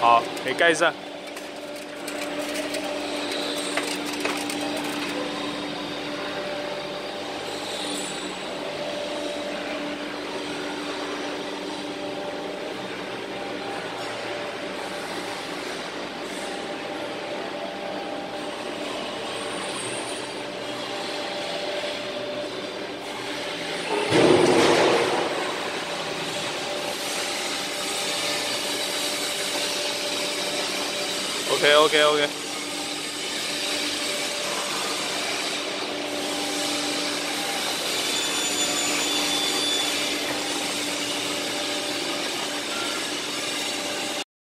好，你盖上。Okay, okay, okay.